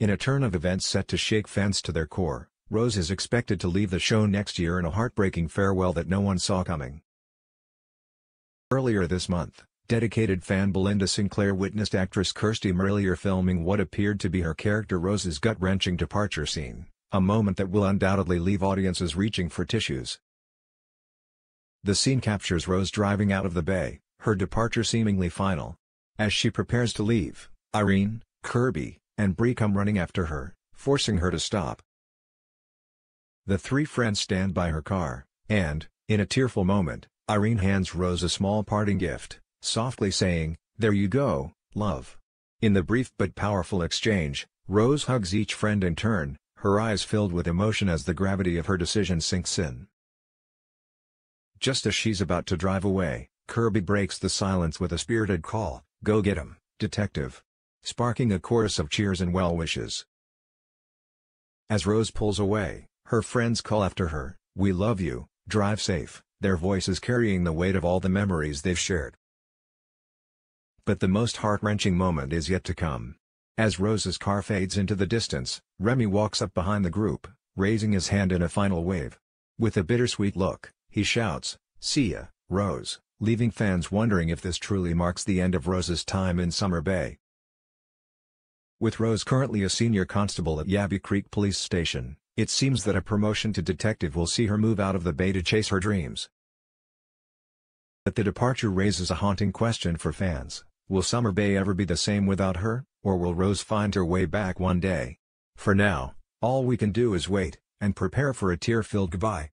In a turn of events set to shake fans to their core, Rose is expected to leave the show next year in a heartbreaking farewell that no one saw coming. Earlier this month, dedicated fan Belinda Sinclair witnessed actress Kirsty Marillier filming what appeared to be her character Rose's gut-wrenching departure scene, a moment that will undoubtedly leave audiences reaching for tissues. The scene captures Rose driving out of the bay, her departure seemingly final. As she prepares to leave, Irene, Kirby, and Bree come running after her, forcing her to stop. The three friends stand by her car, and, in a tearful moment, Irene hands Rose a small parting gift, softly saying, There you go, love. In the brief but powerful exchange, Rose hugs each friend in turn, her eyes filled with emotion as the gravity of her decision sinks in. Just as she's about to drive away, Kirby breaks the silence with a spirited call, Go get him, detective sparking a chorus of cheers and well wishes. As Rose pulls away, her friends call after her, We love you, drive safe, their voices carrying the weight of all the memories they've shared. But the most heart-wrenching moment is yet to come. As Rose's car fades into the distance, Remy walks up behind the group, raising his hand in a final wave. With a bittersweet look, he shouts, See ya, Rose, leaving fans wondering if this truly marks the end of Rose's time in Summer Bay. With Rose currently a senior constable at Yabbie Creek Police Station, it seems that a promotion to detective will see her move out of the bay to chase her dreams. But the departure raises a haunting question for fans, will Summer Bay ever be the same without her, or will Rose find her way back one day? For now, all we can do is wait, and prepare for a tear-filled goodbye.